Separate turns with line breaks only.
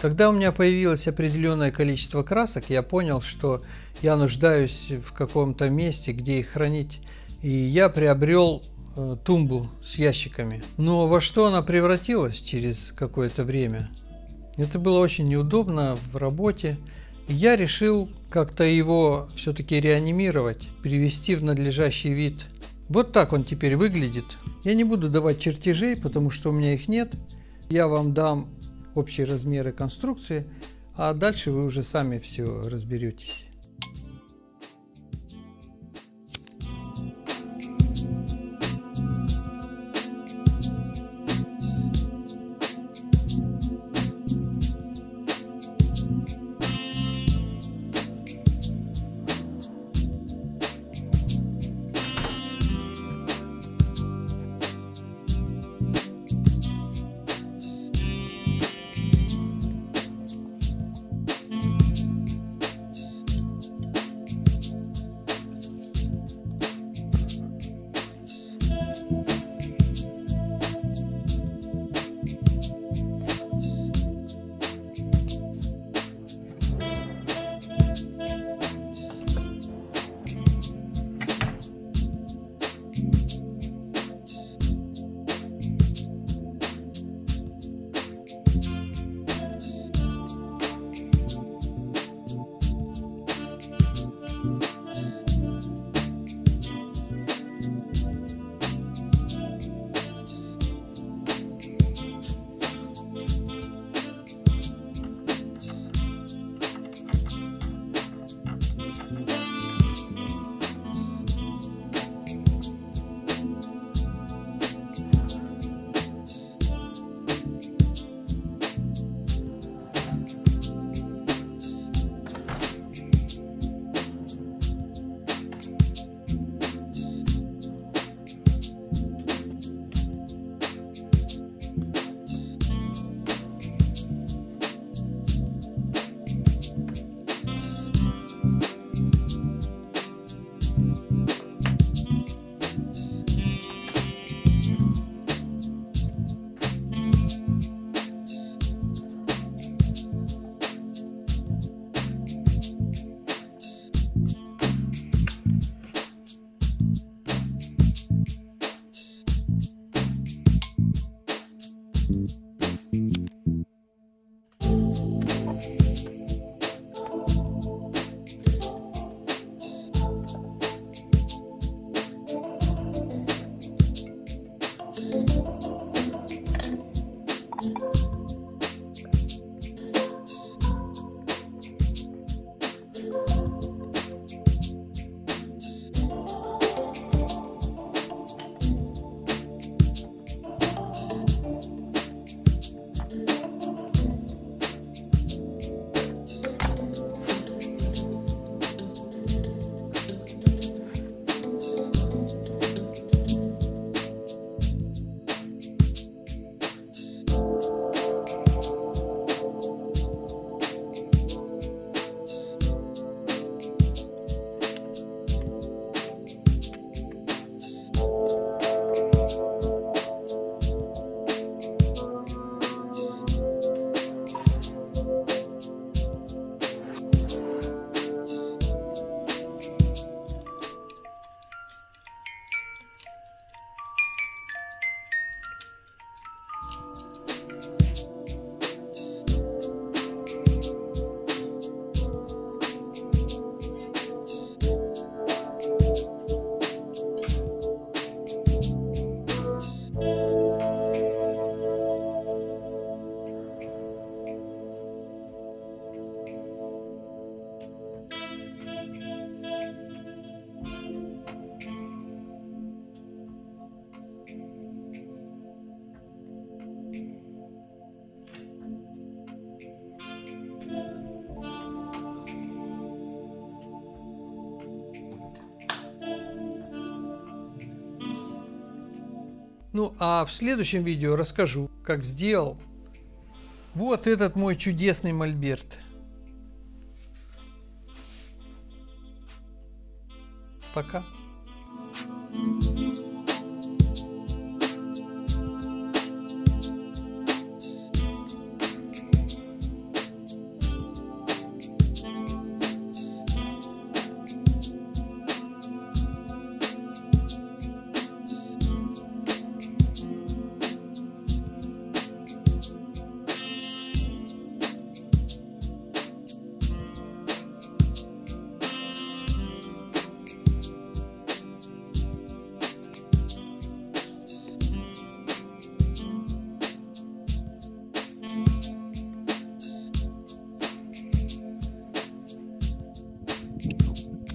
Когда у меня появилось определенное количество красок, я понял, что я нуждаюсь в каком-то месте, где их хранить. И я приобрел э, тумбу с ящиками. Но во что она превратилась через какое-то время? Это было очень неудобно в работе. Я решил как-то его все-таки реанимировать, привести в надлежащий вид. Вот так он теперь выглядит. Я не буду давать чертежей, потому что у меня их нет. Я вам дам общие размеры конструкции, а дальше вы уже сами все разберетесь. Bye. Ну, а в следующем видео расскажу, как сделал вот этот мой чудесный мольберт. Пока.